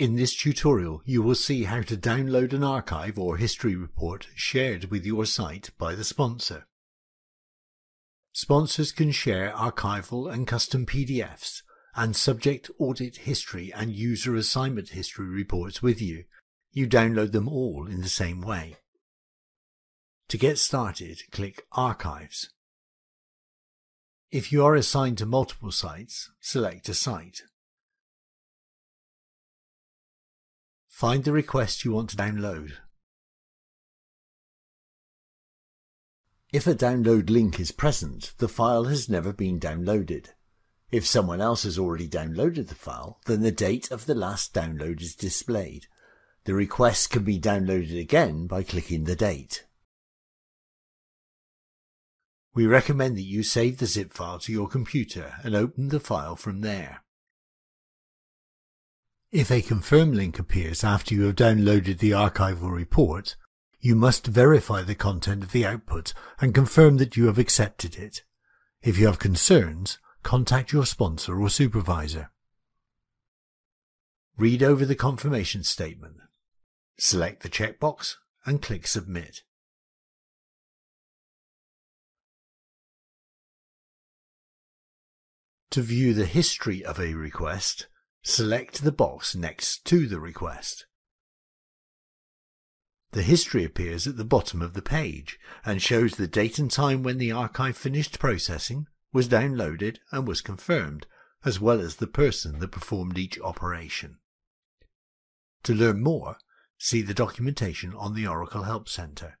In this tutorial, you will see how to download an archive or history report shared with your site by the sponsor. Sponsors can share archival and custom PDFs and subject audit history and user assignment history reports with you. You download them all in the same way. To get started, click Archives. If you are assigned to multiple sites, select a site. Find the request you want to download. If a download link is present, the file has never been downloaded. If someone else has already downloaded the file, then the date of the last download is displayed. The request can be downloaded again by clicking the date. We recommend that you save the zip file to your computer and open the file from there. If a confirm link appears after you have downloaded the archival report, you must verify the content of the output and confirm that you have accepted it. If you have concerns, contact your sponsor or supervisor. Read over the confirmation statement. Select the checkbox and click Submit. To view the history of a request, select the box next to the request. The history appears at the bottom of the page and shows the date and time when the archive finished processing, was downloaded and was confirmed, as well as the person that performed each operation. To learn more, see the documentation on the Oracle Help Center.